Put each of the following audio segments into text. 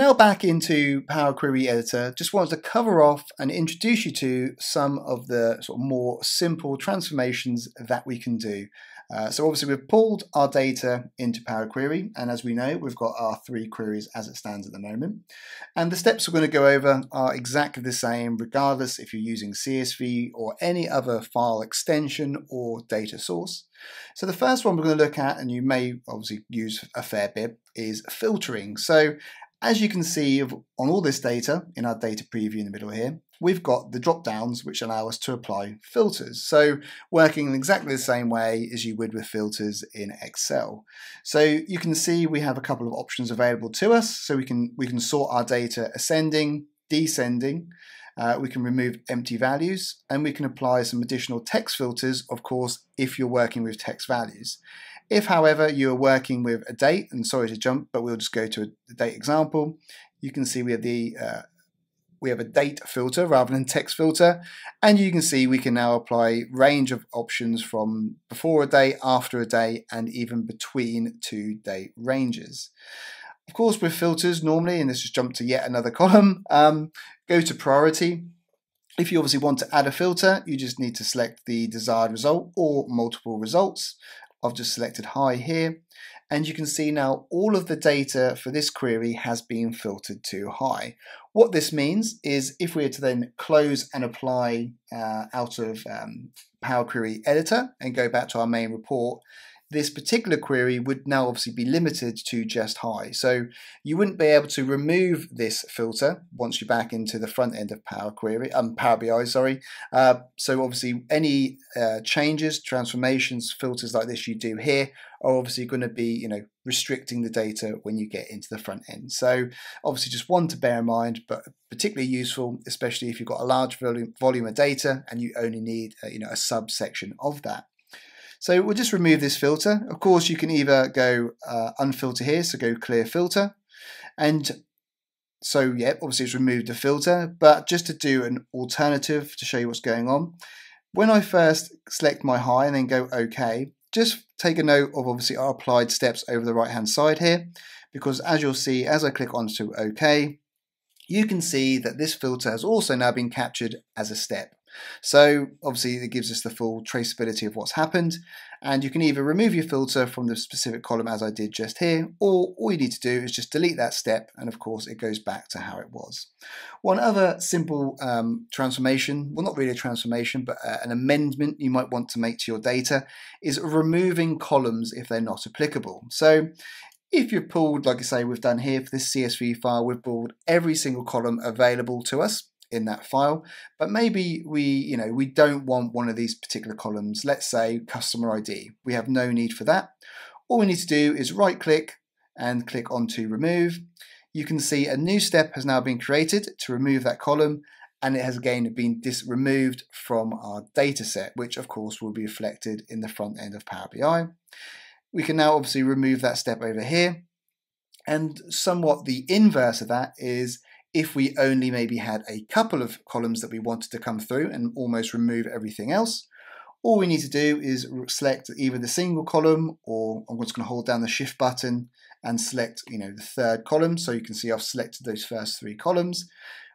Now back into Power Query Editor, just wanted to cover off and introduce you to some of the sort of more simple transformations that we can do. Uh, so obviously we've pulled our data into Power Query, and as we know, we've got our three queries as it stands at the moment. And the steps we're going to go over are exactly the same, regardless if you're using CSV or any other file extension or data source. So the first one we're going to look at, and you may obviously use a fair bit, is filtering. So as you can see on all this data in our data preview in the middle here, we've got the drop downs which allow us to apply filters. So working in exactly the same way as you would with filters in Excel. So you can see we have a couple of options available to us. So we can, we can sort our data ascending, descending, uh, we can remove empty values and we can apply some additional text filters, of course, if you're working with text values. If, however, you're working with a date, and sorry to jump, but we'll just go to a date example, you can see we have the uh, we have a date filter rather than text filter, and you can see we can now apply range of options from before a day, after a day, and even between two date ranges. Of course, with filters normally, and let's just jump to yet another column, um, go to priority. If you obviously want to add a filter, you just need to select the desired result or multiple results. I've just selected high here and you can see now all of the data for this query has been filtered to high. What this means is if we were to then close and apply uh, out of um, Power Query Editor and go back to our main report, this particular query would now obviously be limited to just high. So you wouldn't be able to remove this filter once you're back into the front end of Power Query, um, Power BI, sorry. Uh, so obviously any uh, changes, transformations, filters like this you do here are obviously going to be, you know, restricting the data when you get into the front end. So obviously just one to bear in mind, but particularly useful, especially if you've got a large volume, volume of data and you only need, uh, you know, a subsection of that. So we'll just remove this filter. Of course, you can either go uh, unfilter here, so go clear filter. And so, yeah, obviously it's removed the filter, but just to do an alternative to show you what's going on, when I first select my high and then go OK, just take a note of obviously our applied steps over the right hand side here, because as you'll see, as I click onto OK, you can see that this filter has also now been captured as a step. So obviously it gives us the full traceability of what's happened and you can either remove your filter from the specific column as I did just here or all you need to do is just delete that step and of course it goes back to how it was. One other simple um, transformation, well not really a transformation but uh, an amendment you might want to make to your data is removing columns if they're not applicable. So if you've pulled, like I say, we've done here for this CSV file, we've pulled every single column available to us in that file. But maybe we you know we don't want one of these particular columns. Let's say customer ID we have no need for that. All we need to do is right click and click on to remove. You can see a new step has now been created to remove that column and it has again been removed from our data set which of course will be reflected in the front end of Power BI we can now obviously remove that step over here. And somewhat the inverse of that is if we only maybe had a couple of columns that we wanted to come through and almost remove everything else, all we need to do is select either the single column or I'm just going to hold down the shift button and select you know the third column. So you can see I've selected those first three columns.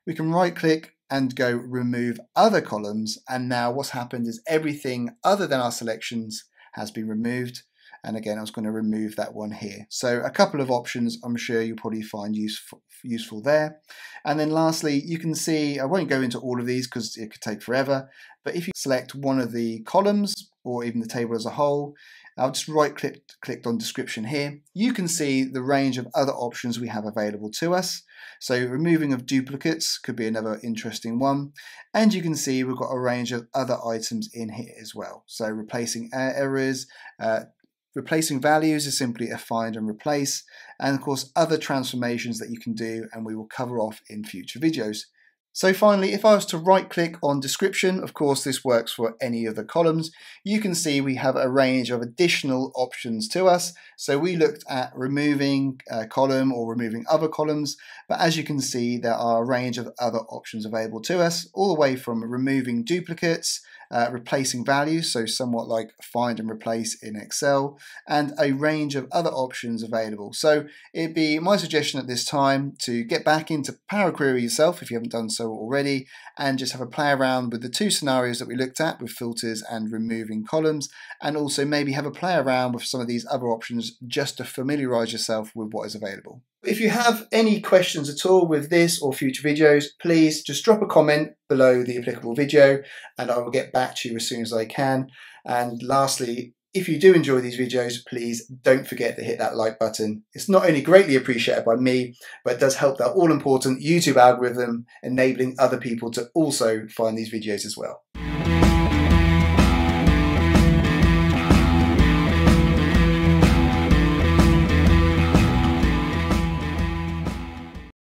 We can right click and go remove other columns. And now what's happened is everything other than our selections has been removed and again I was going to remove that one here. So a couple of options I'm sure you'll probably find useful useful there. And then lastly you can see I won't go into all of these because it could take forever but if you select one of the columns or even the table as a whole I'll just right click clicked on description here. You can see the range of other options we have available to us. So removing of duplicates could be another interesting one. And you can see we've got a range of other items in here as well. So replacing errors uh, Replacing values is simply a find and replace, and of course other transformations that you can do and we will cover off in future videos. So finally, if I was to right click on description, of course this works for any of the columns, you can see we have a range of additional options to us. So we looked at removing a column or removing other columns, but as you can see, there are a range of other options available to us, all the way from removing duplicates, uh, replacing values, so somewhat like find and replace in Excel, and a range of other options available. So it'd be my suggestion at this time to get back into Power Query yourself if you haven't done so already, and just have a play around with the two scenarios that we looked at with filters and removing columns, and also maybe have a play around with some of these other options just to familiarize yourself with what is available. If you have any questions at all with this or future videos, please just drop a comment below the applicable video and I will get back to you as soon as I can. And lastly, if you do enjoy these videos, please don't forget to hit that like button. It's not only greatly appreciated by me, but it does help that all important YouTube algorithm enabling other people to also find these videos as well.